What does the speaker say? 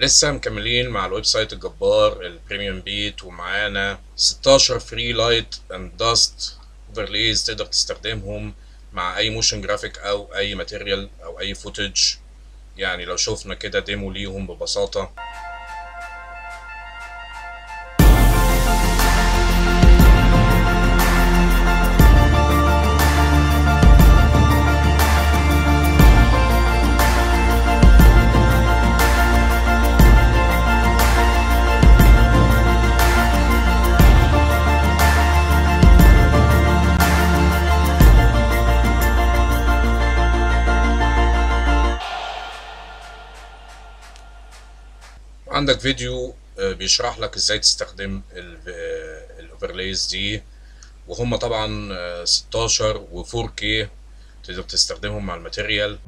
لسه مكملين مع ال website الجبار ال PremiumBeat ومعانا 16 free light and dust overlays تقدر تستخدمهم مع أي motion graphic أو أي material أو أي footage يعني لو شفنا كده demo ليهم ببساطة. عندك فيديو آه، بيشرح لك إزاي تستخدم ال overlays دي. وهم طبعا آه، 16 و 4K تقدر تستخدمهم مع ال material.